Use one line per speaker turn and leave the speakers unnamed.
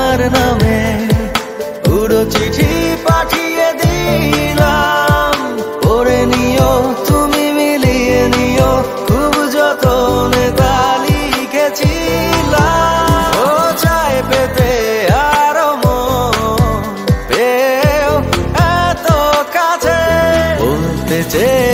তোমার নামে পুরো চিঠি পাঠিয়ে দিলাম। পড়ে নিও, তুমি মিলিয়ে নিও, খুব যতনে তা লিখেছিলাম। ও চাই পেতে আর মন এত কাছে। বলতে চেয়ে